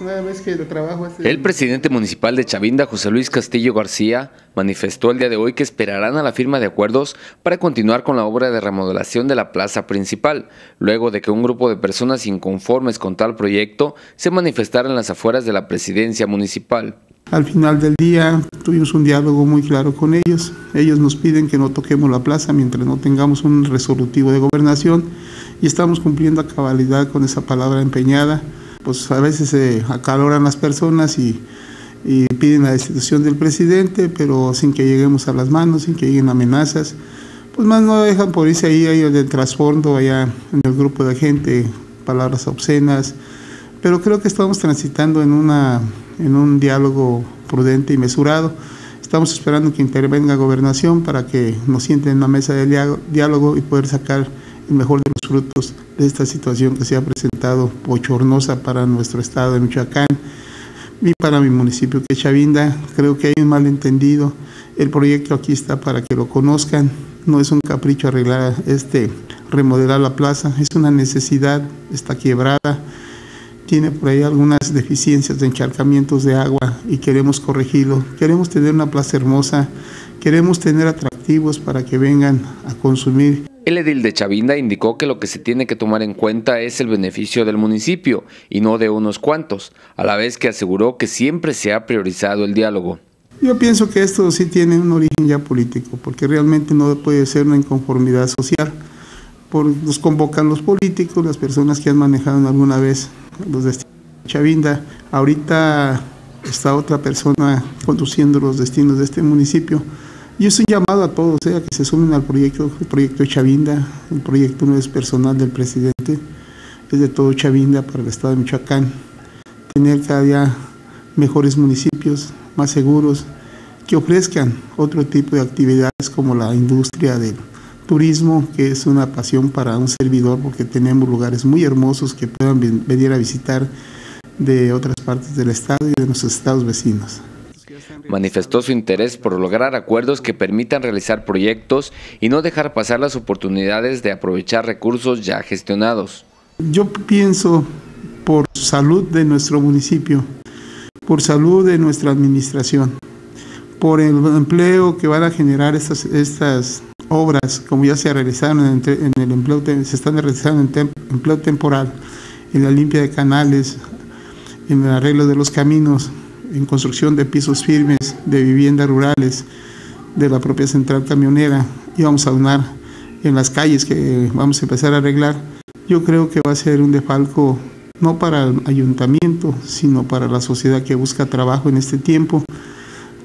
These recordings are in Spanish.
una vez que el trabajo El presidente municipal de Chavinda, José Luis Castillo García, manifestó el día de hoy que esperarán a la firma de acuerdos para continuar con la obra de remodelación de la plaza principal, luego de que un grupo de personas inconformes con tal proyecto se manifestara en las afueras de la presidencia municipal. Al final del día tuvimos un diálogo muy claro con ellos. Ellos nos piden que no toquemos la plaza mientras no tengamos un resolutivo de gobernación y estamos cumpliendo a cabalidad con esa palabra empeñada pues a veces se acaloran las personas y, piden la destitución del presidente, pero sin que lleguemos a las manos, sin que lleguen amenazas. Pues más no dejan por irse ahí, ahí del trasfondo, allá en el grupo de gente, palabras obscenas. Pero creo que estamos transitando en, una, en un diálogo prudente y mesurado. Estamos esperando que intervenga gobernación para que nos sienten en una mesa de diálogo y poder sacar el mejor de los frutos de esta situación que se ha presentado bochornosa para nuestro estado de Michoacán y para mi municipio que Chavinda. Creo que hay un malentendido. El proyecto aquí está para que lo conozcan. No es un capricho arreglar este, remodelar la plaza, es una necesidad, está quebrada, tiene por ahí algunas deficiencias de encharcamientos de agua y queremos corregirlo. Queremos tener una plaza hermosa, queremos tener atractivos para que vengan a consumir el edil de Chavinda indicó que lo que se tiene que tomar en cuenta es el beneficio del municipio y no de unos cuantos, a la vez que aseguró que siempre se ha priorizado el diálogo. Yo pienso que esto sí tiene un origen ya político, porque realmente no puede ser una inconformidad social. Por, nos convocan los políticos, las personas que han manejado alguna vez los destinos de Chavinda. Ahorita está otra persona conduciendo los destinos de este municipio y es un llamado a todos eh, a que se sumen al proyecto, el proyecto Chavinda. El proyecto no es personal del presidente, es de todo Chavinda para el estado de Michoacán. Tener cada día mejores municipios, más seguros, que ofrezcan otro tipo de actividades como la industria del turismo, que es una pasión para un servidor porque tenemos lugares muy hermosos que puedan venir a visitar de otras partes del estado y de nuestros estados vecinos manifestó su interés por lograr acuerdos que permitan realizar proyectos y no dejar pasar las oportunidades de aprovechar recursos ya gestionados. Yo pienso por salud de nuestro municipio, por salud de nuestra administración, por el empleo que van a generar estas, obras, como ya se realizaron en, el empleo, se están realizando en empleo temporal, en la limpia de canales, en el arreglo de los caminos, en construcción de pisos firmes, de viviendas rurales, de la propia central camionera, y vamos a donar en las calles que vamos a empezar a arreglar. Yo creo que va a ser un defalco no para el ayuntamiento, sino para la sociedad que busca trabajo en este tiempo,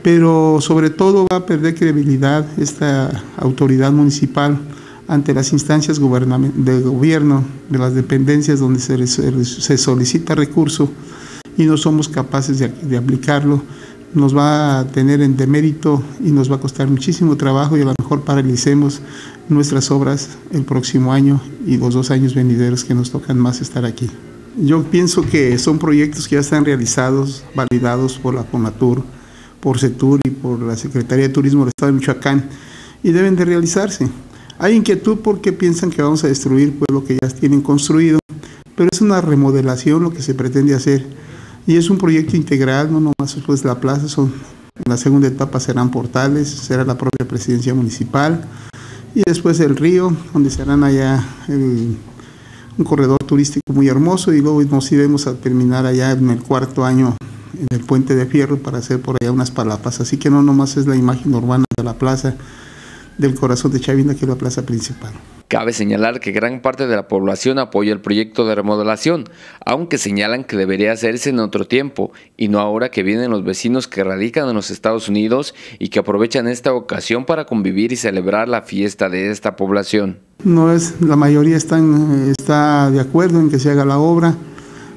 pero sobre todo va a perder credibilidad esta autoridad municipal ante las instancias de gobierno, de las dependencias donde se solicita recurso y no somos capaces de, aplicarlo, nos va a tener en demérito y nos va a costar muchísimo trabajo y a lo mejor paralicemos nuestras obras el próximo año y los dos años venideros que nos tocan más estar aquí. Yo pienso que son proyectos que ya están realizados, validados por la FONATUR, por CETUR y por la Secretaría de Turismo del Estado de Michoacán y deben de realizarse. Hay inquietud porque piensan que vamos a destruir pueblo que ya tienen construido, pero es una remodelación lo que se pretende hacer y es un proyecto integral, no nomás después de la plaza, son, en la segunda etapa serán portales, será la propia presidencia municipal y después el río, donde serán allá un corredor turístico muy hermoso y luego nos iremos a terminar allá en el cuarto año en el puente de fierro para hacer por allá unas palapas. Así que no nomás es la imagen urbana de la plaza del corazón de Chavinda, que es la plaza principal. Cabe señalar que gran parte de la población apoya el proyecto de remodelación, aunque señalan que debería hacerse en otro tiempo y no ahora que vienen los vecinos que radican en los Estados Unidos y que aprovechan esta ocasión para convivir y celebrar la fiesta de esta población. No es, la mayoría están, está de acuerdo en que se haga la obra,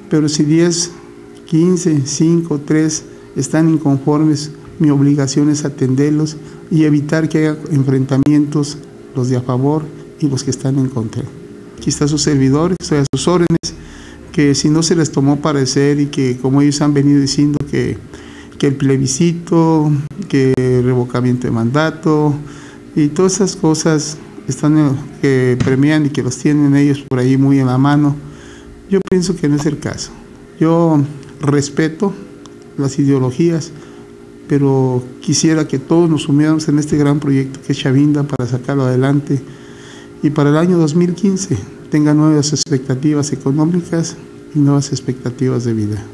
pero si 10, 15, 5, 3 están inconformes, mi obligación es atenderlos y evitar que haya enfrentamientos, los de a favor y los que están en contra. Aquí está su servidor, estoy a sus órdenes, que si no se les tomó parecer y que como ellos han venido diciendo que, que el plebiscito, que el revocamiento de mandato y todas esas cosas están eh, que premian y que los tienen ellos por ahí muy en la mano, yo pienso que no es el caso. Yo respeto las ideologías, pero quisiera que todos nos sumiéramos en este gran proyecto que es Chavinda para sacarlo adelante y para el año 2015 tenga nuevas expectativas económicas y nuevas expectativas de vida.